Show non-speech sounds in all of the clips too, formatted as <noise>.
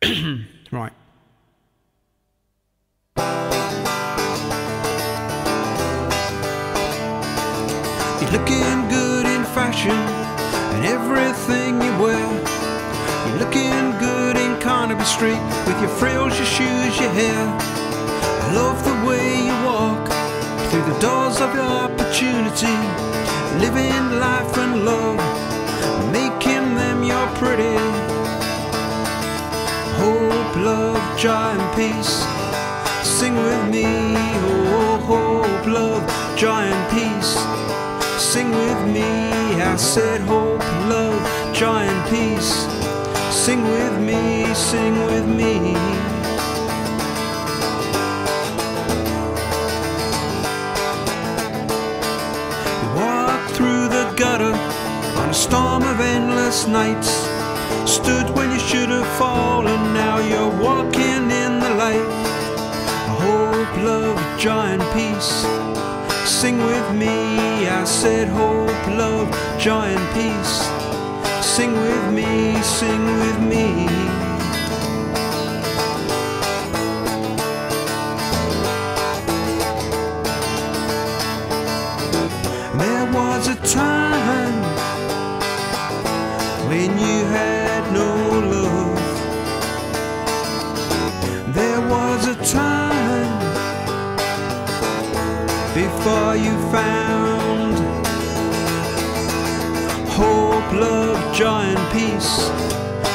<clears throat> right. You're looking good in fashion and everything you wear. You're looking good in Carnaby Street with your frills, your shoes, your hair. I love the way you walk through the doors of your opportunity, living life and love, making them your pretty. Hope, love, joy, and peace. Sing with me, oh, hope, love, joy, and peace. Sing with me, I said hope, love, joy, and peace. Sing with me, sing with me. Walked through the gutter on a storm of endless nights. Stood when you should have fallen, now you're walking in the light. Hope, love, joy, and peace. Sing with me, I said hope, love, joy, and peace. Sing with me, sing with me. Before you found hope, love, joy, and peace.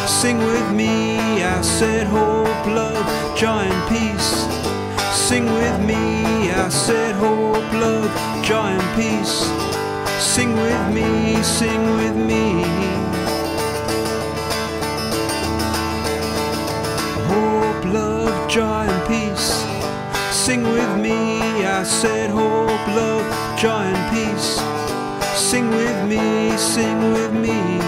Sing with me, I said hope, love, joy, and peace. Sing with me, I said hope, love, joy, and peace. Sing with me, sing with me. Hope, love, joy, and peace. Sing with me, I said hope, love, joy, and peace. Sing with me, sing with me.